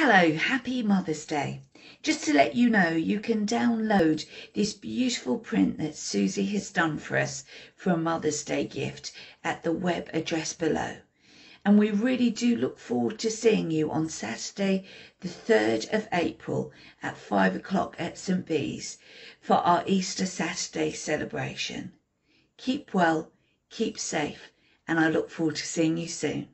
Hello, happy Mother's Day. Just to let you know, you can download this beautiful print that Susie has done for us for a Mother's Day gift at the web address below. And we really do look forward to seeing you on Saturday, the 3rd of April at 5 o'clock at St. Bees for our Easter Saturday celebration. Keep well, keep safe, and I look forward to seeing you soon.